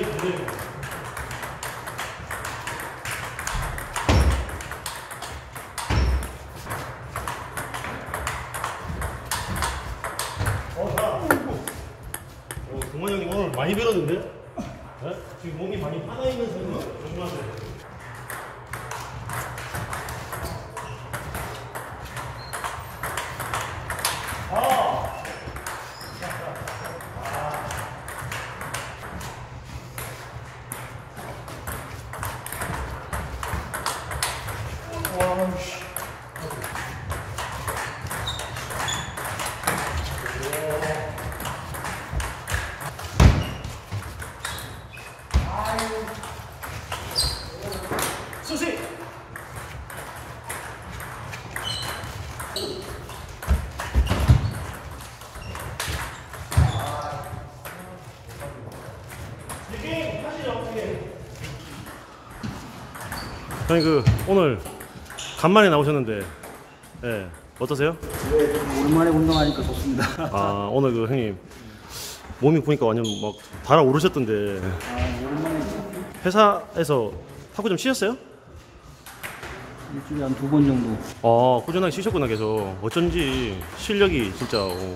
어, 동원 형님 오늘 많이 빌었는데? 네? 지금 몸이 많이 파나 있는 선수 조심하세요. 수시! 형님 그 오늘 간만에 나오셨는데 예 어떠세요? 네, 좀 오랜만에 운동하니까 좋습니다. 아 오늘 그 형님 몸이 보니까 완전 막 달아오르셨던데 아, 오랜만에 회사에서 탁구 좀 치셨어요? 일주일에 한 두 번 정도. 어 꾸준하게 치셨구나 계속. 어쩐지 실력이 진짜 어,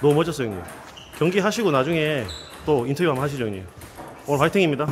너무 멋졌어요 형님. 경기 하시고 나중에 또 인터뷰 한번 하시죠 형님. 오늘 화이팅입니다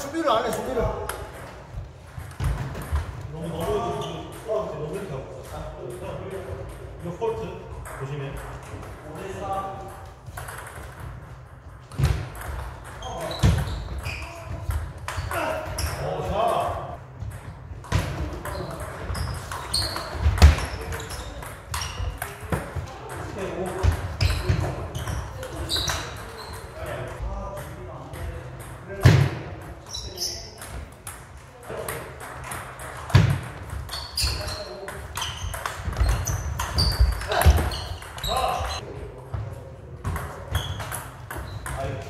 준비를 안 해, 준비를. 너무 너무 너무 이렇게 하고 있어. 이거 폴트 조심해. height